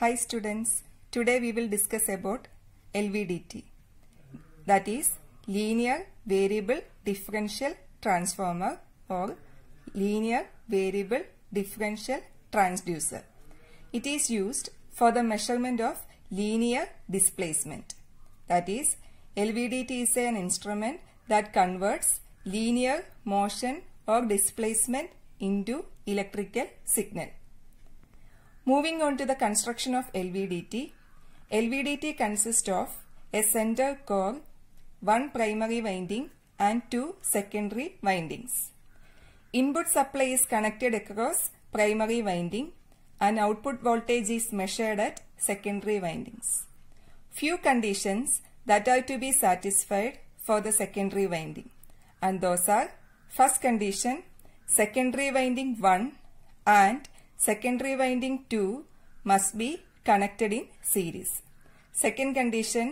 Hi students, today we will discuss about LVDT that is linear variable differential transformer or linear variable differential transducer. It is used for the measurement of linear displacement. That is LVDT is an instrument that converts linear motion or displacement into electrical signal. Moving on to the construction of LVDT, LVDT consists of a center core, one primary winding and two secondary windings. Input supply is connected across primary winding and output voltage is measured at secondary windings. Few conditions that are to be satisfied for the secondary winding and those are first condition secondary winding 1 and secondary winding 2 must be connected in series. Second condition,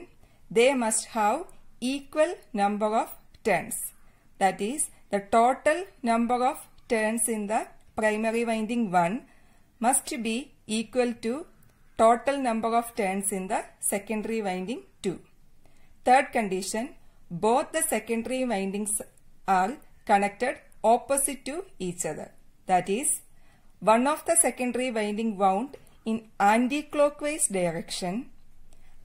they must have equal number of turns. That is, the total number of turns in the primary winding 1 must be equal to total number of turns in the secondary winding 2. Third condition, both the secondary windings are connected opposite to each other. That is, one of the secondary winding wound in anti-clockwise direction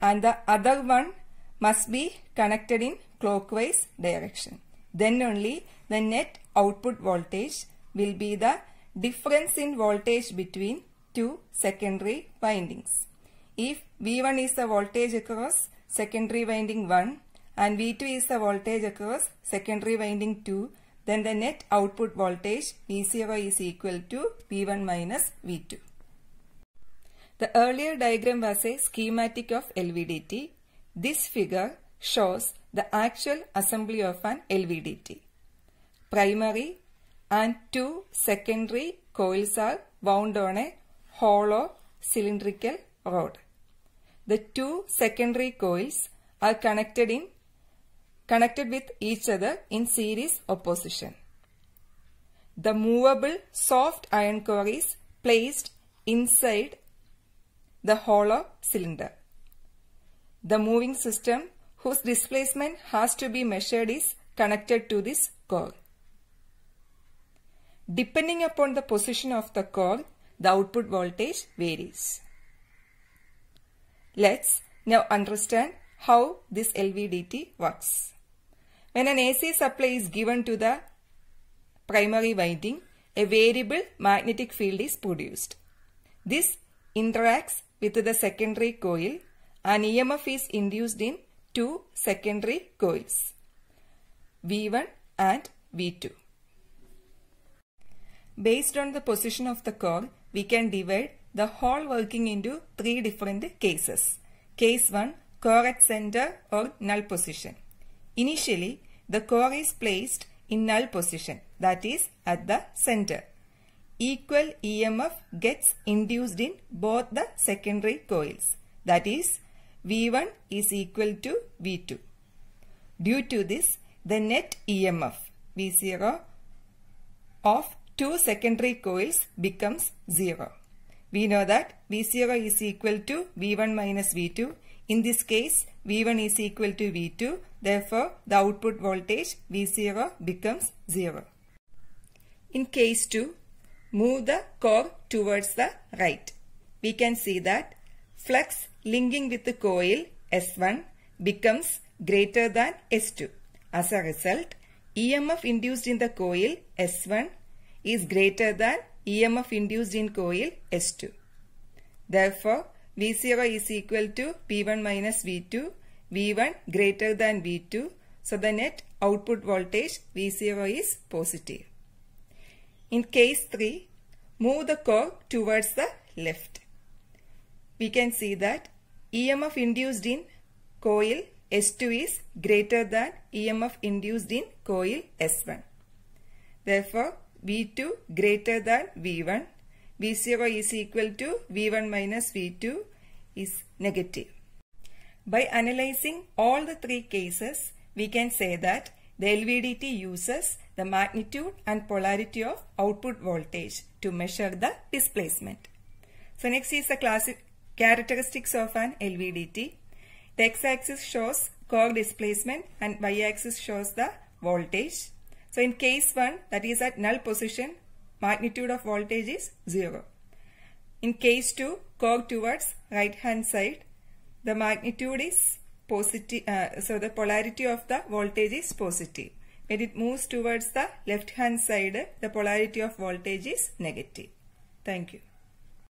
and the other one must be connected in clockwise direction. Then only the net output voltage will be the difference in voltage between two secondary windings. If V1 is the voltage across secondary winding 1 and V2 is the voltage across secondary winding 2, then the net output voltage V0 is equal to V1 minus V2. The earlier diagram was a schematic of LVDT. This figure shows the actual assembly of an LVDT. Primary and two secondary coils are wound on a hollow cylindrical rod. The two secondary coils are connected in connected with each other in series opposition. The movable soft iron core is placed inside the hollow cylinder. The moving system whose displacement has to be measured is connected to this core. Depending upon the position of the core, the output voltage varies. Let's now understand how this LVDT works. When an AC supply is given to the primary winding, a variable magnetic field is produced. This interacts with the secondary coil and EMF is induced in two secondary coils, V1 and V2. Based on the position of the core, we can divide the whole working into three different cases. Case 1, core at center or null position. Initially, the core is placed in null position, that is at the center. Equal EMF gets induced in both the secondary coils, that is V1 is equal to V2. Due to this, the net EMF V0 of two secondary coils becomes 0. We know that V0 is equal to V1 minus V2. In this case, V1 is equal to V2. Therefore, the output voltage V0 becomes 0. In case 2, move the core towards the right. We can see that flux linking with the coil S1 becomes greater than S2. As a result, EMF induced in the coil S1 is greater than EMF induced in coil S2. Therefore, V0 is equal to V1 minus V2, V1 greater than V2. So, the net output voltage V0 is positive. In case 3, move the core towards the left. We can see that EMF induced in coil S2 is greater than EMF induced in coil S1. Therefore, V2 greater than V1. V0 is equal to V1 minus V2 is negative. By analyzing all the three cases, we can say that the LVDT uses the magnitude and polarity of output voltage to measure the displacement. So next is the classic characteristics of an LVDT. The x-axis shows core displacement and y-axis shows the voltage. So in case 1 that is at null position magnitude of voltage is 0. In case 2 core towards right hand side the magnitude is positive uh, so the polarity of the voltage is positive. When it moves towards the left hand side the polarity of voltage is negative. Thank you.